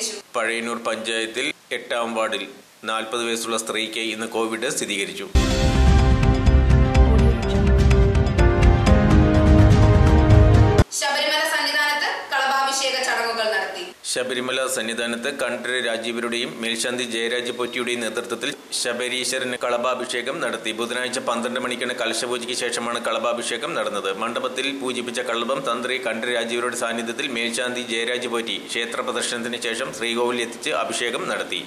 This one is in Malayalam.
സ്ഥിരീകരിച്ചു പഴയന്നൂർ പഞ്ചായത്തിൽ എട്ടാം വാർഡിൽ നാൽപ്പത് വയസ്സുള്ള സ്ത്രീക്ക് ഇന്ന് കോവിഡ് സ്ഥിരീകരിച്ചു. ശബരിമല സന്നിധാനത്ത് കണ്ഠര് രാജീവരുടെയും മേൽശാന്തി ജയരാജ് പൊറ്റിയുടെയും നേതൃത്വത്തിൽ ശബരീശ്വരന് കളഭാഭിഷേകം നടത്തി. ബുധനാഴ്ച പന്ത്രണ്ട് മണിക്കാണ് കലശപൂജയ്ക്ക് ശേഷമാണ് കളഭാഭിഷേകം നടന്നത്. മണ്ഡപത്തിൽ പൂജിപ്പിച്ച കളഭം തന്ത്രി കണ്ഠര് രാജീവരുടെ സാന്നിധ്യത്തിൽ മേൽശാന്തി ജയരാജ് പോറ്റി ക്ഷേത്ര പ്രദർശനത്തിന് ശേഷം ശ്രീകോവിലെത്തിച്ച് അഭിഷേകം നടത്തി.